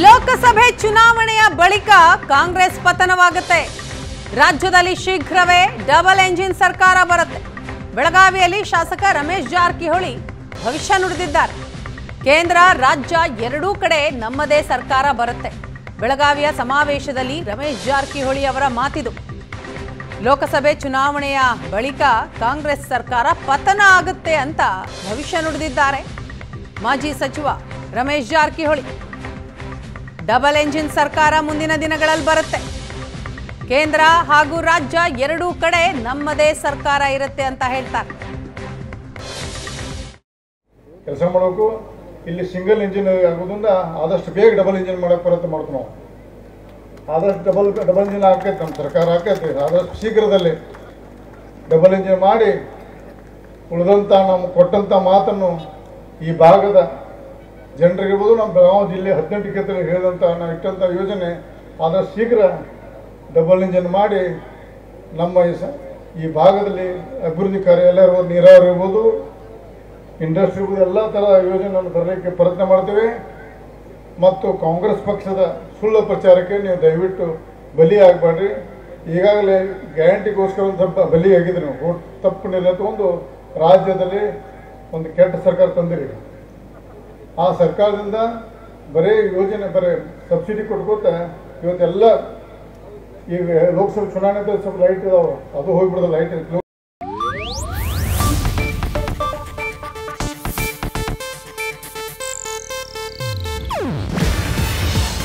ಲೋಕಸಭೆ ಚುನಾವಣೆಯ ಬಳಿಕ ಕಾಂಗ್ರೆಸ್ ಪತನವಾಗುತ್ತೆ. ರಾಜ್ಯದಲ್ಲಿ ಶೀಘ್ರವೇ ಡಬಲ್ ಎಂಜಿನ್ ಸರ್ಕಾರ ಬರುತ್ತೆ. ಬೆಳಗಾವಿಯಲ್ಲಿ ಶಾಸಕ ರಮೇಶ್ ಜಾರಕಿಹೊಳಿ ಭವಿಷ್ಯ ನುಡಿದಿದ್ದಾರೆ. ಕೇಂದ್ರ, ರಾಜ್ಯ ಎರಡೂ ಕಡೆ ನಮ್ಮದೇ ಸರ್ಕಾರ ಬರುತ್ತೆ. ಬೆಳಗಾವಿಯ ಸಮಾವೇಶದಲ್ಲಿ ರಮೇಶ್ ಜಾರಕಿಹೊಳಿ ಅವರ ಮಾತಿದು. ಲೋಕಸಭೆ ಚುನಾವಣೆಯ ಬಳಿಕ ಕಾಂಗ್ರೆಸ್ ಸರ್ಕಾರ ಪತನ ಆಗುತ್ತೆ ಅಂತ ಭವಿಷ್ಯ ನುಡಿದಿದ್ದಾರೆ. ಮಾಜಿ ಸಚಿವ ರಮೇಶ್ ಜಾರಕಿಹೊಳಿ. ಡಬಲ್ ಎಂಜಿನ್ ಸರ್ಕಾರ ಮುಂದಿನ ದಿನಗಳಲ್ಲಿ ಬರುತ್ತೆ. ಕೇಂದ್ರ ಹಾಗೂ ರಾಜ್ಯ ಎರಡೂ ಕಡೆ ನಮ್ಮದೇ ಸರ್ಕಾರ ಇರುತ್ತೆ ಅಂತ ಹೇಳ್ತಾರೆ. ಕೆಲಸ ಮಾಡಬೇಕು. ಇಲ್ಲಿ ಸಿಂಗಲ್ ಇಂಜಿನ್ ಆಗೋದ್ರಿಂದ ಆದಷ್ಟು ಬೇಗ ಡಬಲ್ ಇಂಜಿನ್ ಮಾಡಕ್ಕೆ ಪ್ರಯತ್ನ ಮಾಡ್ತೀವಿ ನಾವು. ಆದಷ್ಟು ಡಬಲ್ ಡಬಲ್ ಇಂಜಿನ್ ಹಾಕೈತೆ ನಮ್ಮ ಸರ್ಕಾರ ಹಾಕೈತೆ ಆದಷ್ಟು ಶೀಘ್ರದಲ್ಲಿ ಡಬಲ್ ಇಂಜಿನ್ ಮಾಡಿ ಉಳಿದಂಥ ನಮ್ಗೆ ಕೊಟ್ಟಂಥ ಮಾತನ್ನು ಈ ಭಾಗದ ಜನರಿಗಿರ್ಬೋದು ನಮ್ಮ ಬೆಳಗಾವಿ ಜಿಲ್ಲೆ ಹದಿನೆಂಟು ಕ್ಷೇತ್ರದಲ್ಲಿ ಹೇಳಿದಂಥ ನಾವು ಇಟ್ಟಂಥ ಯೋಜನೆ, ಆದಷ್ಟು ಶೀಘ್ರ ಡಬಲ್ ಇಂಜಿನ್ ಮಾಡಿ ನಮ್ಮ ಈ ಭಾಗದಲ್ಲಿ ಅಭಿವೃದ್ಧಿ ಕಾರ್ಯ ಎಲ್ಲ ಇರ್ಬೋದು, ನೀರಾವರಿ ಇರ್ಬೋದು ಇಂಡಸ್ಟ್ರಿ ಇರ್ಬೋದು, ಎಲ್ಲ ಥರ ಯೋಜನೆಯನ್ನು ತರಲಿಕ್ಕೆ ಪ್ರಯತ್ನ ಮಾಡ್ತೇವೆ. ಮತ್ತು ಕಾಂಗ್ರೆಸ್ ಪಕ್ಷದ ಸುಳ್ಳು ಪ್ರಚಾರಕ್ಕೆ ನೀವು ದಯವಿಟ್ಟು ಬಲಿ ಆಗಬೇಡ್ರಿ ಈಗಾಗಲೇ ಗ್ಯಾರಂಟಿಗೋಸ್ಕರ ಒಂದು ಸ್ವಲ್ಪ ಬಲಿ ತಪ್ಪು ನಿರ್ಣಯ ತಗೊಂಡು ರಾಜ್ಯದಲ್ಲಿ ಒಂದು ಕೆಟ್ಟ ಸರ್ಕಾರ ತಂದಿರಿ. ಆ ಸರ್ಕಾರದಿಂದ ಬರೀ ಯೋಜನೆ ಬರೇ ಸಬ್ಸಿಡಿ ಕೊಟ್ಕೋತ ಇವತ್ತೆಲ್ಲ ಈಗ ಲೋಕಸಭೆ ಚುನಾವಣೆ ಸ್ವಲ್ಪ ಲೈಟ್ ಇದಾವೆ. ಅದು ಹೋಗ್ಬಿಡ್ದು ಲೈಟ್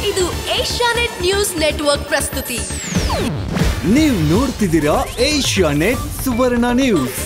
ಇದು ಏಷ್ಯಾನೆಟ್ ನ್ಯೂಸ್ ನೆಟ್ವರ್ಕ್ ಪ್ರಸ್ತುತಿ. ನೀವು ನೋಡ್ತಿದ್ದೀರಾ ಏಷ್ಯಾ ನೆಟ್ ಸುವರ್ಣ ನ್ಯೂಸ್.